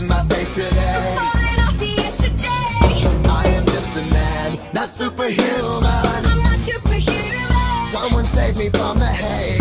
losing my faith today. I'm falling off the edge today. I am just a man, not superhuman. I'm not superhuman. Someone save me from the hate.